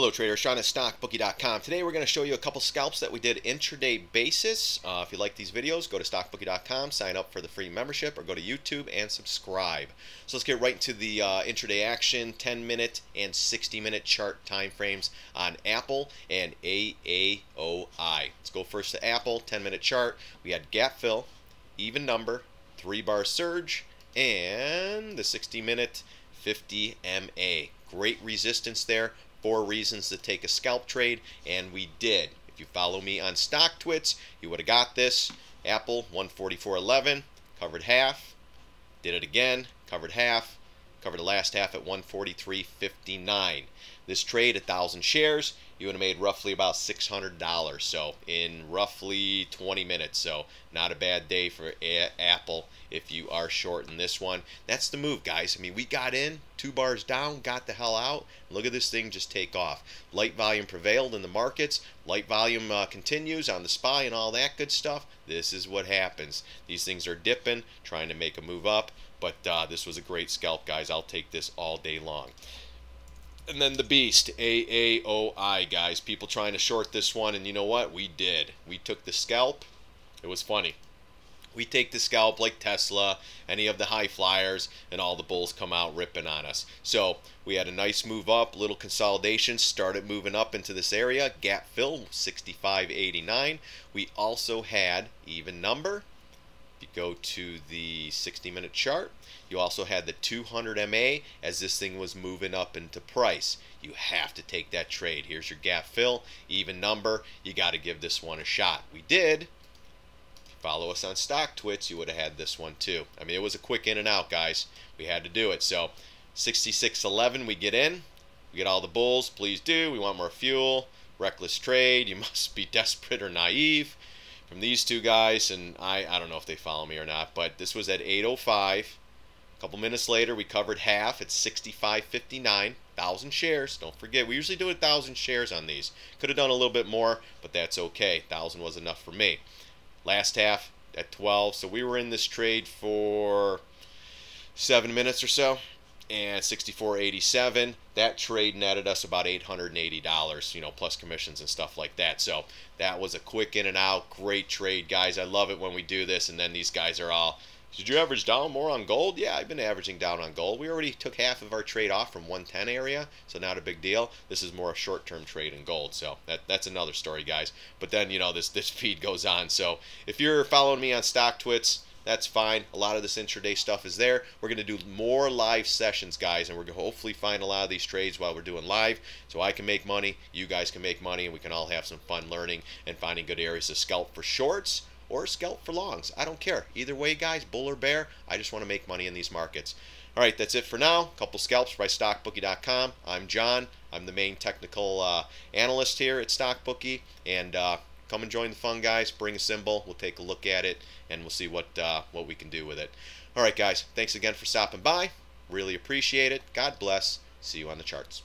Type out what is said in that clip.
Hello traders, Sean at StockBookie.com. Today we're going to show you a couple scalps that we did intraday basis. Uh, if you like these videos, go to StockBookie.com, sign up for the free membership, or go to YouTube and subscribe. So let's get right into the uh, intraday action, 10 minute and 60 minute chart time frames on Apple and AAOI. Let's go first to Apple, 10 minute chart. We had gap fill, even number, three bar surge, and the 60 minute 50 MA. Great resistance there four reasons to take a scalp trade, and we did. If you follow me on StockTwits, you would have got this. Apple 144.11, covered half, did it again, covered half, covered the last half at 143.59. This trade, 1,000 shares, you would have made roughly about $600. So in roughly 20 minutes. So not a bad day for a Apple if you are short in this one. That's the move, guys. I mean, we got in, two bars down, got the hell out. Look at this thing just take off. Light volume prevailed in the markets. Light volume uh, continues on the SPY and all that good stuff. This is what happens. These things are dipping, trying to make a move up. But uh, this was a great scalp, guys. I'll take this all day long. And then the beast, AAOI, guys. People trying to short this one, and you know what? We did. We took the scalp. It was funny. We take the scalp like Tesla, any of the high flyers, and all the bulls come out ripping on us. So we had a nice move up, little consolidation, started moving up into this area. Gap fill 65.89. We also had even number. You go to the 60 minute chart, you also had the 200 MA as this thing was moving up into price. You have to take that trade. Here's your gap fill, even number. You got to give this one a shot. We did. Follow us on StockTwits, you would have had this one too. I mean, it was a quick in and out, guys. We had to do it. So 66.11, we get in. We get all the bulls. Please do. We want more fuel. Reckless trade. You must be desperate or naive from these two guys. And I, I don't know if they follow me or not, but this was at 805. A couple minutes later, we covered half at 65.59, thousand shares. Don't forget, we usually do a thousand shares on these. Could have done a little bit more, but that's okay. Thousand was enough for me. Last half at 12, so we were in this trade for seven minutes or so and 64.87 that trade netted us about $880 you know plus commissions and stuff like that so that was a quick in and out great trade guys i love it when we do this and then these guys are all did you average down more on gold? Yeah, I've been averaging down on gold. We already took half of our trade off from 110 area, so not a big deal. This is more a short-term trade in gold, so that, that's another story, guys. But then, you know, this, this feed goes on. So if you're following me on StockTwits, that's fine. A lot of this intraday stuff is there. We're going to do more live sessions, guys, and we're going to hopefully find a lot of these trades while we're doing live so I can make money, you guys can make money, and we can all have some fun learning and finding good areas to scalp for shorts or scalp for longs. I don't care. Either way, guys, bull or bear, I just want to make money in these markets. All right, that's it for now. Couple scalps by StockBookie.com. I'm John. I'm the main technical uh, analyst here at StockBookie, and uh, come and join the fun, guys. Bring a symbol. We'll take a look at it, and we'll see what uh, what we can do with it. All right, guys. Thanks again for stopping by. Really appreciate it. God bless. See you on the charts.